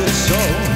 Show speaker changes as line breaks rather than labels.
your soul.